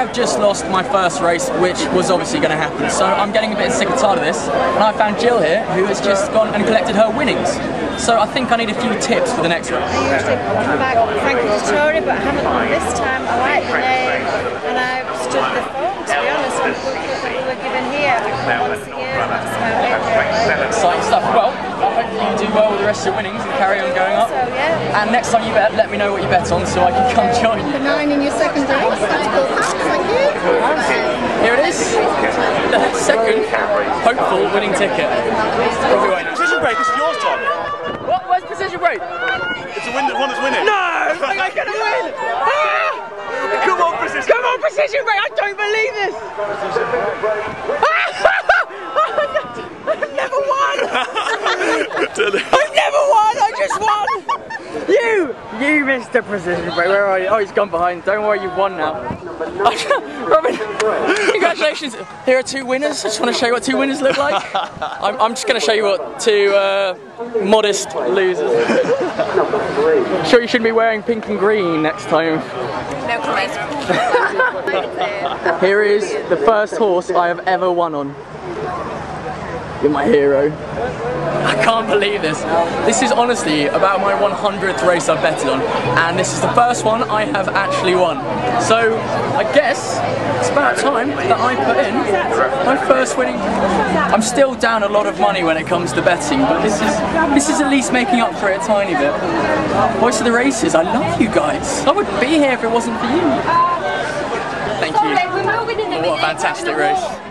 have just lost my first race, which was obviously going to happen. So I'm getting a bit sick and tired of this. And I found Jill here, who has just gone and collected her winnings. So I think I need a few tips for the next race. I usually come back Frankie Dettori, but I haven't done this time. I like the name, and I've stood the phone, to be honest. I'm grateful that we were given here once a year. That's about it, really. Exciting stuff. Well, I hope you do well with the rest of your winnings and carry on going up. So, yeah. And next time you bet, let me know what you bet on so I can come join you. Nine in your second race. That's cool. Thank you. Here it is. The second hopeful winning ticket. Precision break, this is yours, Tom. What? Where's precision break? It's a win, the one that's winning. No! I'm I gonna win? Ah! Come on, Precision. Come on, precision break! I don't believe this! I've never won! I've never won! I just won! You! You missed the precision break. Where are you? Oh, he's gone behind. Don't worry, you've won now. Robin, congratulations. Here are two winners. I just want to show you what two winners look like. I'm, I'm just going to show you what two uh, modest losers. Sure, you shouldn't be wearing pink and green next time. No comment. Here is the first horse I have ever won on. You're my hero. I can't believe this. This is honestly about my 100th race I've betted on, and this is the first one I have actually won. So I guess it's about time that I put in my first winning. I'm still down a lot of money when it comes to betting, but this is this is at least making up for it a tiny bit. Voice of the races, I love you guys. I wouldn't be here if it wasn't for you. Thank you. What a fantastic race.